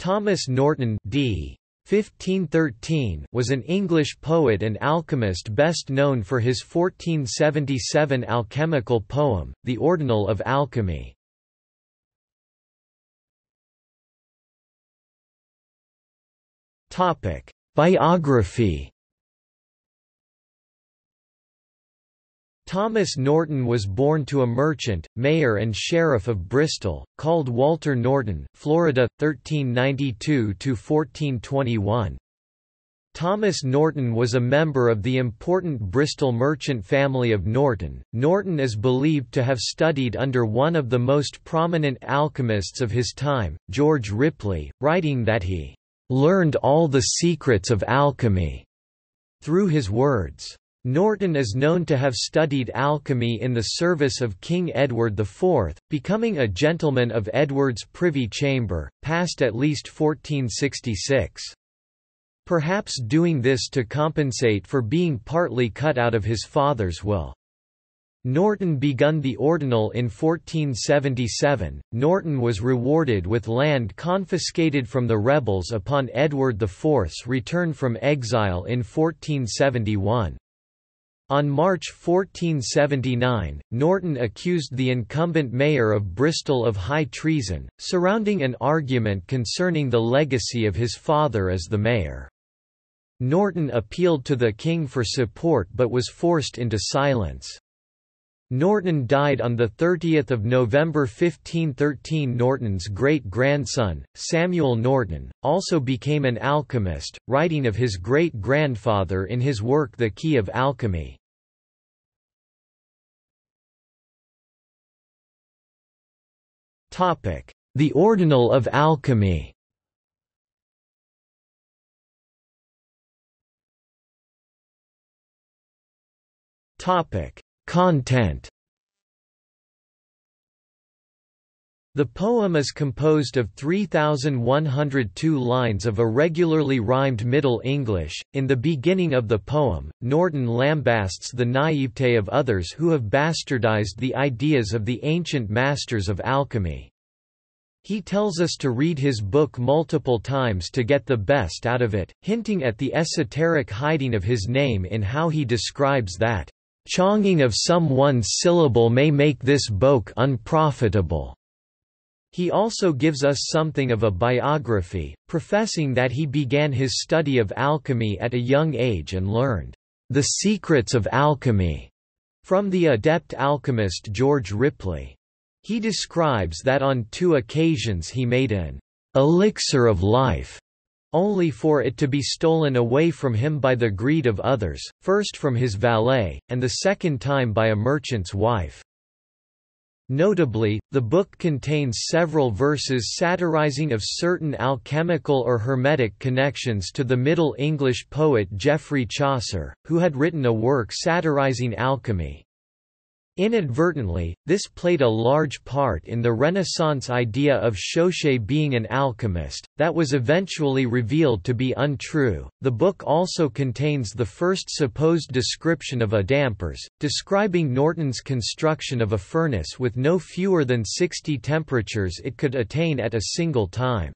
Thomas Norton d. 1513 was an English poet and alchemist best known for his 1477 alchemical poem, The Ordinal of Alchemy. Biography Thomas Norton was born to a merchant, mayor and sheriff of Bristol, called Walter Norton, Florida, 1392–1421. Thomas Norton was a member of the important Bristol merchant family of Norton. Norton is believed to have studied under one of the most prominent alchemists of his time, George Ripley, writing that he learned all the secrets of alchemy through his words. Norton is known to have studied alchemy in the service of King Edward IV, becoming a gentleman of Edward's privy chamber, past at least 1466. Perhaps doing this to compensate for being partly cut out of his father's will. Norton begun the Ordinal in 1477. Norton was rewarded with land confiscated from the rebels upon Edward IV's return from exile in 1471. On March 1479, Norton accused the incumbent mayor of Bristol of high treason, surrounding an argument concerning the legacy of his father as the mayor. Norton appealed to the king for support but was forced into silence. Norton died on 30 November 1513 Norton's great-grandson, Samuel Norton, also became an alchemist, writing of his great-grandfather in his work The Key of Alchemy. The Ordinal of Alchemy. Topic: Content The poem is composed of 3,102 lines of irregularly rhymed Middle English. In the beginning of the poem, Norton lambasts the naivete of others who have bastardized the ideas of the ancient masters of alchemy. He tells us to read his book multiple times to get the best out of it, hinting at the esoteric hiding of his name in how he describes that, "...chonging of some one syllable may make this book unprofitable." He also gives us something of a biography, professing that he began his study of alchemy at a young age and learned the secrets of alchemy from the adept alchemist George Ripley. He describes that on two occasions he made an elixir of life, only for it to be stolen away from him by the greed of others, first from his valet, and the second time by a merchant's wife. Notably, the book contains several verses satirizing of certain alchemical or hermetic connections to the Middle English poet Geoffrey Chaucer, who had written a work satirizing alchemy. Inadvertently, this played a large part in the Renaissance idea of Chaucer being an alchemist, that was eventually revealed to be untrue. The book also contains the first supposed description of a dampers, describing Norton's construction of a furnace with no fewer than 60 temperatures it could attain at a single time.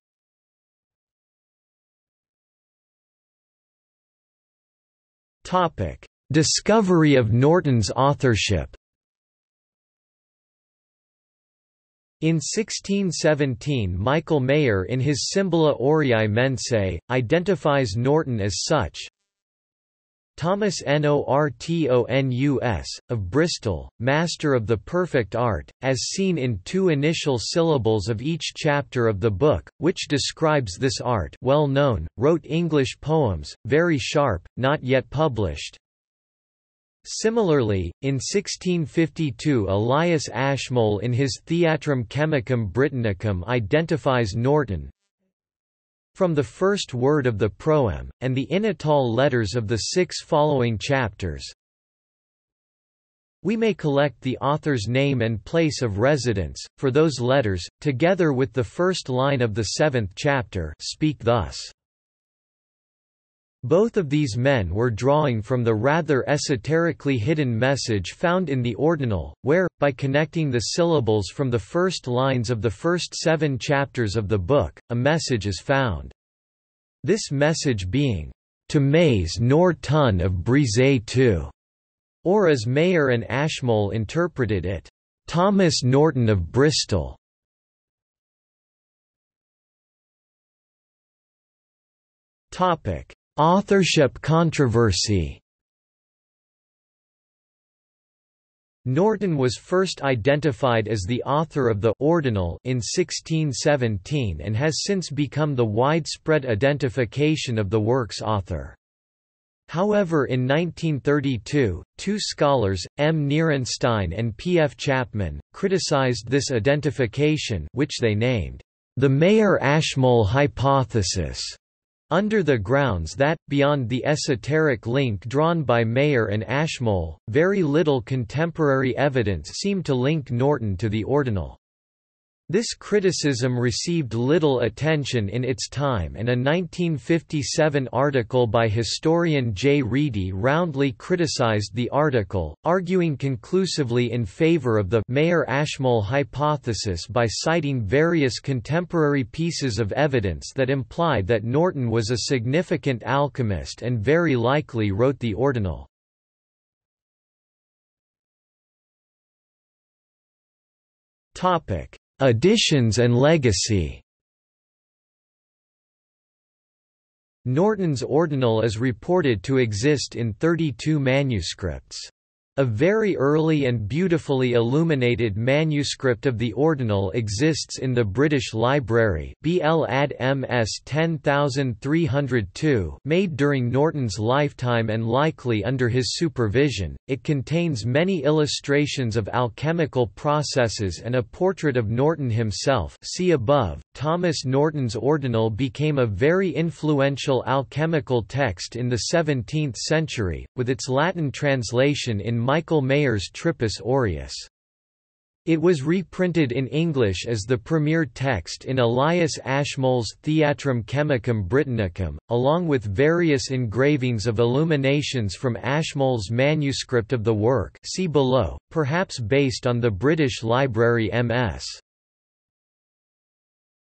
Topic: Discovery of Norton's authorship In 1617 Michael Maier in his Symbola Aureae Mensae, identifies Norton as such. Thomas Nortonus, of Bristol, master of the perfect art, as seen in two initial syllables of each chapter of the book, which describes this art well known, wrote English poems, very sharp, not yet published, Similarly, in 1652 Elias Ashmole in his Theatrum Chemicum Britannicum identifies Norton from the first word of the proem, and the initial letters of the six following chapters. We may collect the author's name and place of residence, for those letters, together with the first line of the seventh chapter speak thus. Both of these men were drawing from the rather esoterically hidden message found in the ordinal, where, by connecting the syllables from the first lines of the first seven chapters of the book, a message is found. This message being, "...to Mays nor ton of brise to", or as Maier and Ashmole interpreted it, "...Thomas Norton of Bristol". Authorship controversy Norton was first identified as the author of the Ordinal in 1617 and has since become the widespread identification of the work's author. However in 1932, two scholars, M. Nierenstein and P. F. Chapman, criticized this identification which they named, the Maier-Ashmole hypothesis. Under the grounds that, beyond the esoteric link drawn by Maier and Ashmole, very little contemporary evidence seemed to link Norton to the ordinal. This criticism received little attention in its time and a 1957 article by historian J. Reidy roundly criticized the article, arguing conclusively in favor of the Maier-Ashmole hypothesis by citing various contemporary pieces of evidence that imply that Norton was a significant alchemist and very likely wrote the ordinal. Topic Additions and legacy Norton's ordinal is reported to exist in 32 manuscripts. A very early and beautifully illuminated manuscript of the Ordinal exists in the British Library BL ad MS 10302 made during Norton's lifetime and likely under his supervision. It contains many illustrations of alchemical processes and a portrait of Norton himself see above. Thomas Norton's Ordinal became a very influential alchemical text in the 17th century, with its Latin translation in Michael Maier's Tripus Aureus. It was reprinted in English as the premier text in Elias Ashmole's Theatrum Chemicum Britannicum, along with various engravings of illuminations from Ashmole's manuscript of the work see below, perhaps based on the British Library MS.